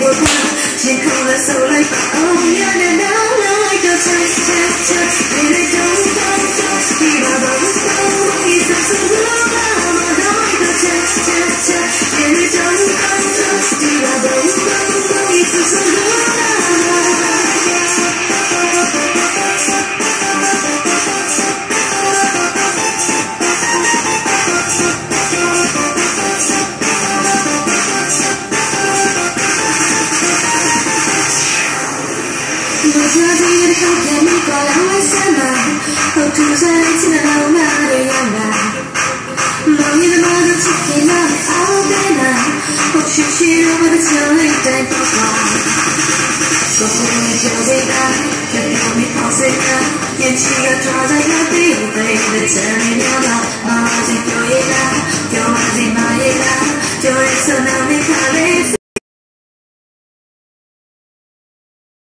ကိုပြန်ရင်ခုလည်းဆိုလိုက် Oh yeah, now 무서워지는 함께 믿고 나와 있어만 어두운 지나 나온 말을 양가 너희는 모두 지키 너의 아우데나 혹시 싫어하는 저의 땡겨봐 소풍이 켜질까 별명이 퍼질까 예치가 좋아져야